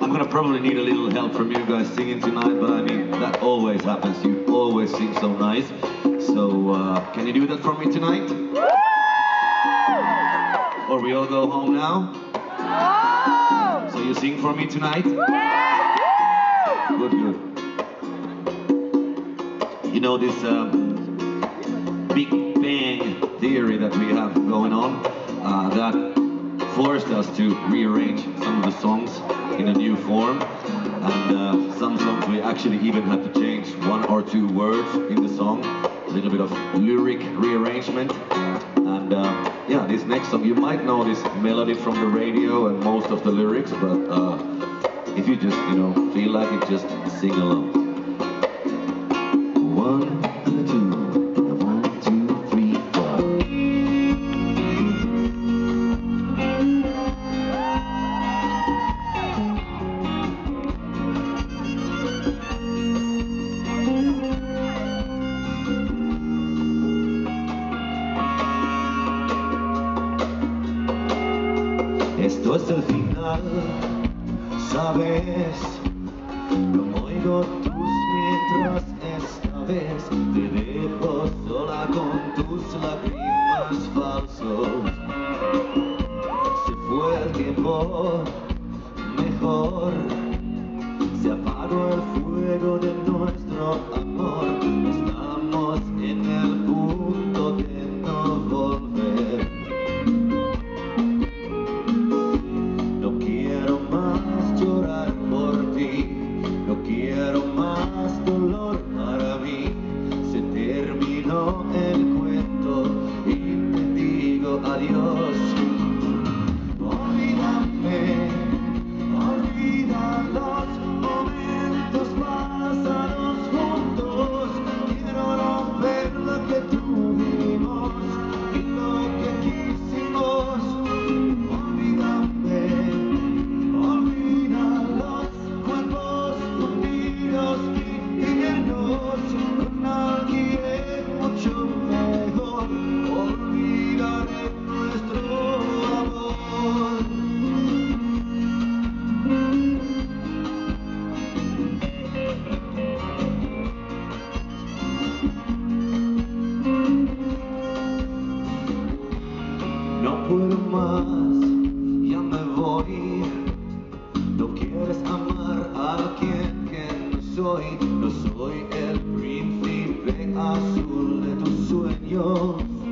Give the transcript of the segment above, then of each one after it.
I'm gonna probably need a little help from you guys singing tonight, but I mean, that always happens. You always sing so nice. So, uh, can you do that for me tonight? Or we all go home now? So you sing for me tonight? Good, good. You know this um, Big Band Theory that we have going on, uh, that forced us to rearrange some of the songs in a new form. And uh, some songs we actually even had to change one or two words in the song, a little bit of lyric rearrangement. And uh, yeah, this next song, you might know this melody from the radio and most of the lyrics, but uh, if you just, you know, feel like it, just sing along. Esto es el final, sabes. No oigo tus mientras esta vez te dejo sola con tus lágrimas falsos. Se fue el tiempo voy. No quieres amar a quien que no soy. No soy el príncipe azul de tus sueños.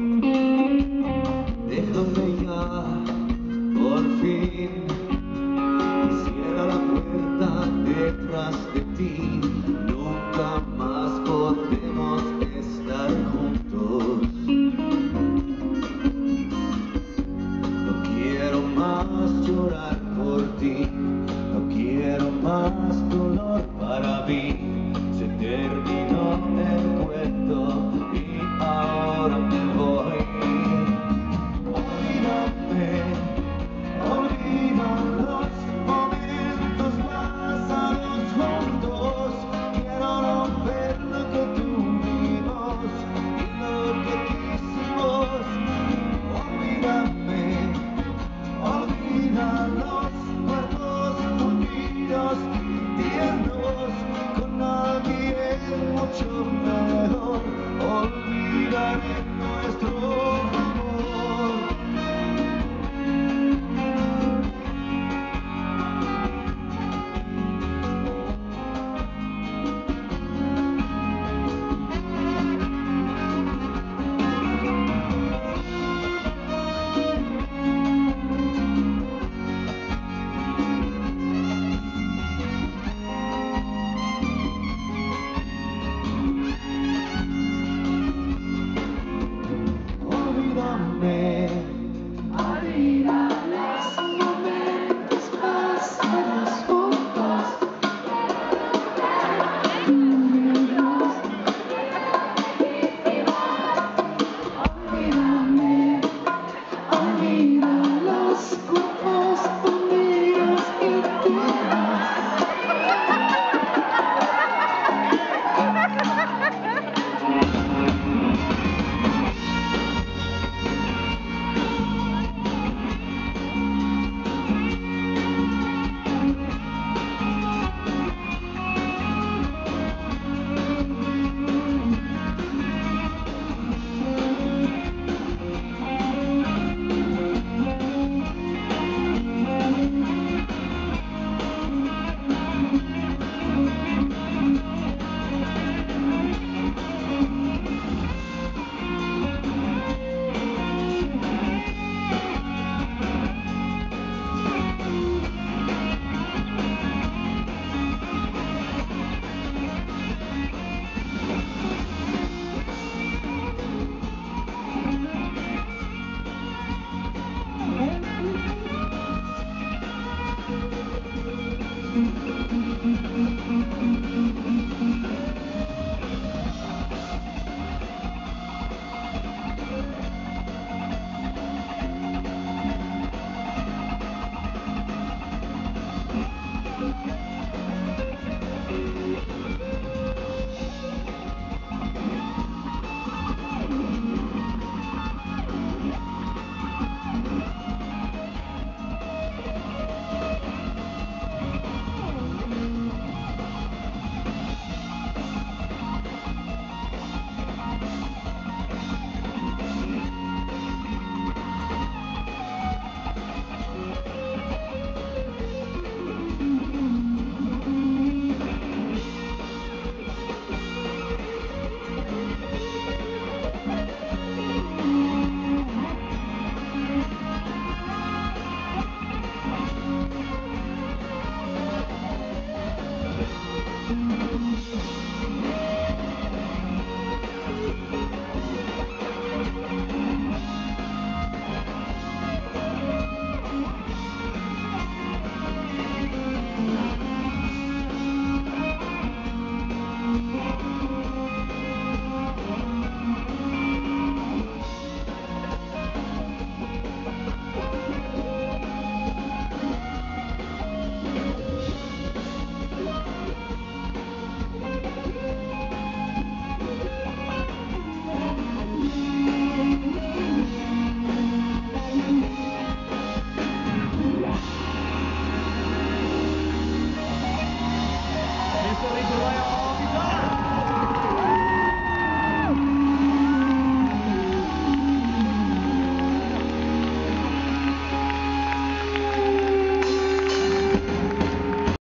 No quiero más dolor para mí. Se terminó el cuento